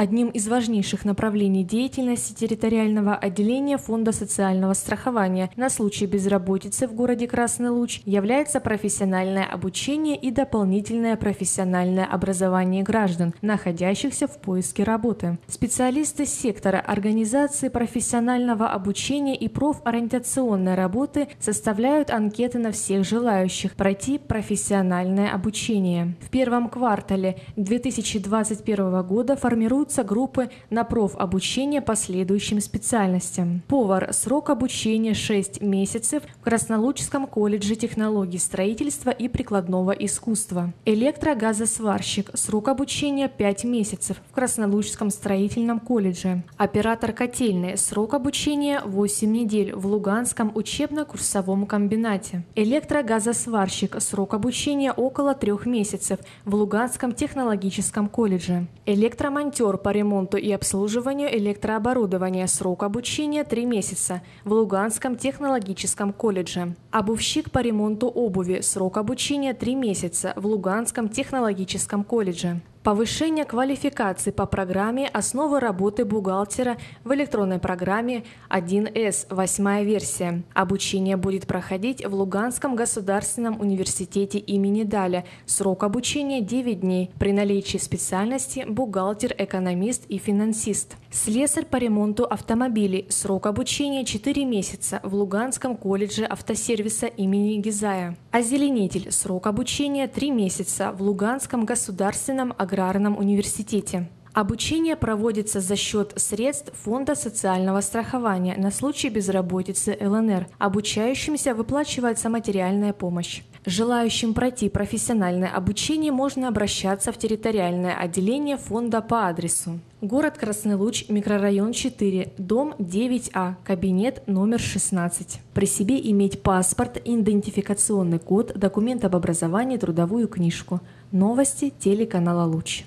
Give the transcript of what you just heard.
Одним из важнейших направлений деятельности территориального отделения Фонда социального страхования на случай безработицы в городе Красный Луч является профессиональное обучение и дополнительное профессиональное образование граждан, находящихся в поиске работы. Специалисты сектора организации профессионального обучения и профориентационной работы составляют анкеты на всех желающих пройти профессиональное обучение. В первом квартале 2021 года формируются группы на профобучение по следующим специальностям. Повар – срок обучения 6 месяцев в Краснолучском колледже технологий строительства и прикладного искусства. Электрогазосварщик – срок обучения 5 месяцев в Краснолучском строительном колледже. Оператор котельной – срок обучения 8 недель в Луганском учебно-курсовом комбинате. Электрогазосварщик – срок обучения около трех месяцев в Луганском технологическом колледже. Электромонтер по ремонту и обслуживанию электрооборудования. Срок обучения 3 месяца в Луганском технологическом колледже. Обувщик по ремонту обуви. Срок обучения 3 месяца в Луганском технологическом колледже. Повышение квалификации по программе «Основы работы бухгалтера» в электронной программе 1С, восьмая версия. Обучение будет проходить в Луганском государственном университете имени Даля. Срок обучения 9 дней. При наличии специальности бухгалтер, экономист и финансист. Слесарь по ремонту автомобилей. Срок обучения 4 месяца в Луганском колледже автосервиса имени Гизая. Озеленитель. Срок обучения 3 месяца в Луганском государственном аграрном университете. Обучение проводится за счет средств Фонда социального страхования на случай безработицы ЛНР. Обучающимся выплачивается материальная помощь. Желающим пройти профессиональное обучение можно обращаться в территориальное отделение фонда по адресу. Город Красный Луч, микрорайон 4, дом 9А, кабинет номер 16. При себе иметь паспорт, идентификационный код, документ об образовании, трудовую книжку. Новости телеканала «Луч».